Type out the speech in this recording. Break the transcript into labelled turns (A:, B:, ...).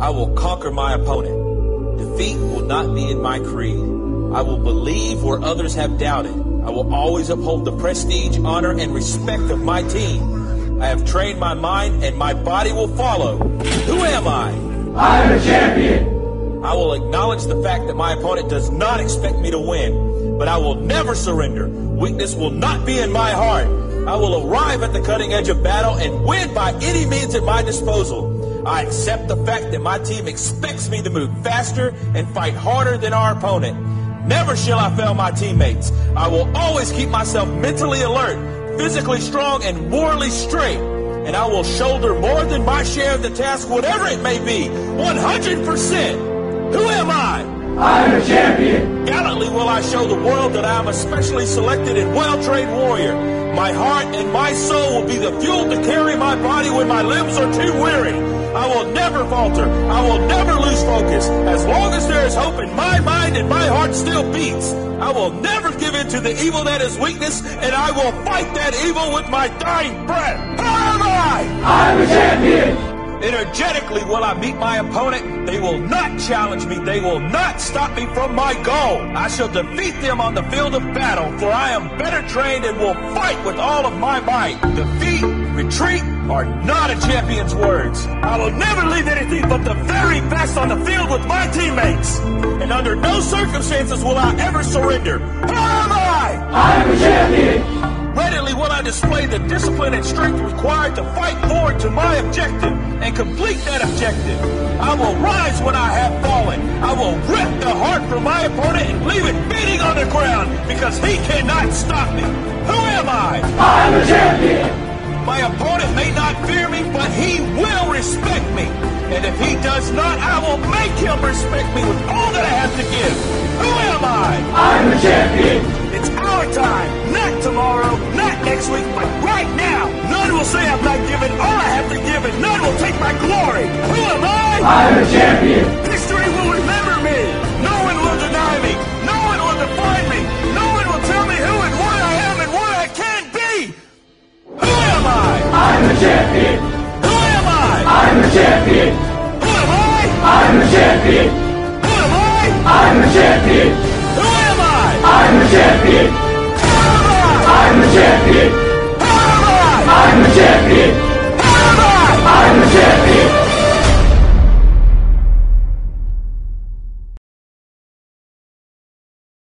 A: I will conquer my opponent. Defeat will not be in my creed. I will believe where others have doubted. I will always uphold the prestige, honor, and respect of my team. I have trained my mind and my body will follow. Who am I? I'm a champion. I will acknowledge the fact that my opponent does not expect me to win, but I will never surrender. Weakness will not be in my heart. I will arrive at the cutting edge of battle and win by any means at my disposal. I accept the fact that my team expects me to move faster and fight harder than our opponent. Never shall I fail my teammates. I will always keep myself mentally alert, physically strong, and morally straight. And I will shoulder more than my share of the task, whatever it may be, 100%. Who am I? I'm a champion. Gallantly will I show the world that I am a specially selected and well-trained warrior. My heart and my soul will be the fuel to carry my body when my limbs are too weary. I will never falter. I will never lose focus. As long as there is hope in my mind and my heart still beats, I will never give in to the evil that is weakness, and I will fight that evil with my dying breath. Who am I? I'm. Energetically will I meet my opponent. They will not challenge me. They will not stop me from my goal. I shall defeat them on the field of battle, for I am better trained and will fight with all of my might. Defeat, retreat are not a champion's words. I will never leave anything but the very best on the field with my teammates. And under no circumstances will I ever surrender. Who am I? I'm a champion. Readily will I display the discipline and strength required to fight forward to my objective and complete that objective. I will rise when I have fallen. I will rip the heart from my opponent and leave it beating on the ground because he cannot stop me. Who am I? I'm a champion. My opponent may not fear me, but he will respect me. And if he does not, I will make him respect me with all that I have to give. Who am I? I'm a champion time. Not tomorrow, not next week, but right now. None will say I'm not given all I have to give, and none will take my glory. Who am I? I'm a champion. History will remember me. No one will deny me. No one will define me. No one will tell me who and what I am and what I can be. Who am I? I'm a champion. Who am I? I'm a champion. Who am I? I'm a champion. Who am I? I'm a champion.